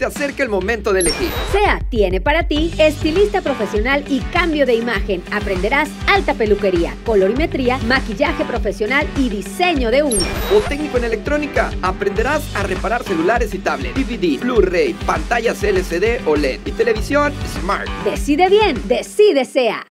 Se acerca el momento de elegir. SEA tiene para ti estilista profesional y cambio de imagen. Aprenderás alta peluquería, colorimetría, maquillaje profesional y diseño de uñas. O técnico en electrónica. Aprenderás a reparar celulares y tablets, DVD, Blu-ray, pantallas LCD o LED y televisión Smart. Decide bien, decide SEA.